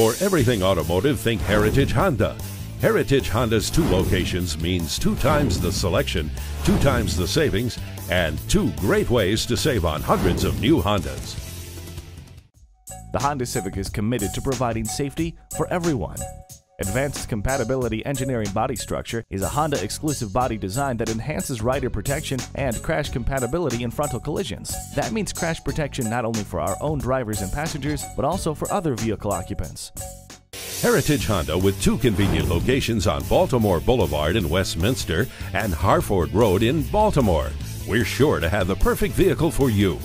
For everything automotive, think Heritage Honda. Heritage Honda's two locations means two times the selection, two times the savings, and two great ways to save on hundreds of new Hondas. The Honda Civic is committed to providing safety for everyone. Advanced Compatibility Engineering Body Structure is a Honda exclusive body design that enhances rider protection and crash compatibility in frontal collisions. That means crash protection not only for our own drivers and passengers, but also for other vehicle occupants. Heritage Honda with two convenient locations on Baltimore Boulevard in Westminster and Harford Road in Baltimore. We're sure to have the perfect vehicle for you.